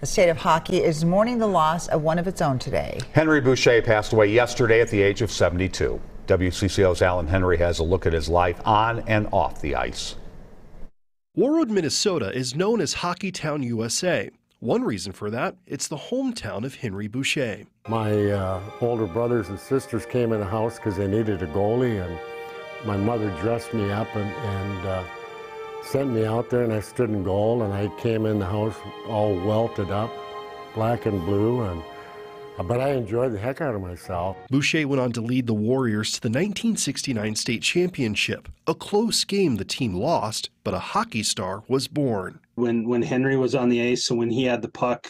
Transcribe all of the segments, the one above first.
The state of hockey is mourning the loss of one of its own today. Henry Boucha passed away yesterday at the age of 72. WCCO's Allen Henry has a look at his life on and off the ice. Warroad, Minnesota is known as Hockeytown, USA. One reason for that, it's the hometown of Henry Boucha. My uh, older brothers and sisters came in the house because they needed a goalie, and my mother dressed me up and, and uh, sent me out there, and I stood in goal, and I came in the house all welted up, black and blue, and uh, but I enjoyed the heck out of myself. Boucha went on to lead the Warriors to the 1969 state championship, a close game the team lost, but a hockey star was born. When when Henry was on the ice and when he had the puck,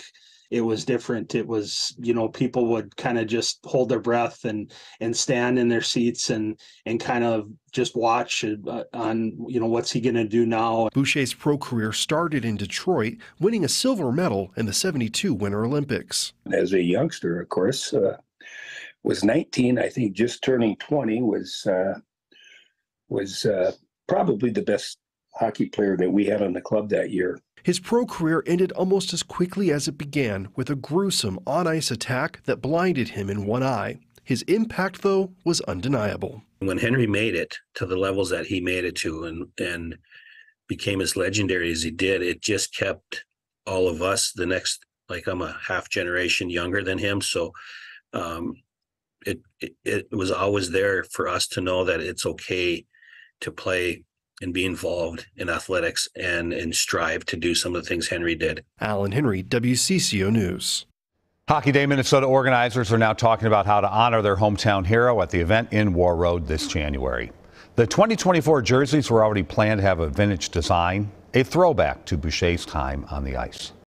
it was different. It was, you know, people would kind of just hold their breath and and stand in their seats and and kind of just watch uh, on, you know, what's he going to do now. Boucha's pro career started in Detroit, winning a silver medal in the 72 Winter Olympics. As a youngster, of course, uh, was 19, I think just turning 20 was uh, was uh, probably the best hockey player that we had on the club that year. His pro career ended almost as quickly as it began with a gruesome on ice attack that blinded him in one eye. His impact, though, was undeniable. When Henry made it to the levels that he made it to and, and became as legendary as he did, it just kept all of us, the next, like I'm a half generation younger than him. So um, it, it, it was always there for us to know that it's okay to play and be involved in athletics and and strive to do some of the things Henry did. Allen Henry, WCCO News. Hockey Day Minnesota organizers are now talking about how to honor their hometown hero at the event in Warroad this January. The 2024 jerseys were already planned to have a vintage design, a throwback to Boucha's time on the ice.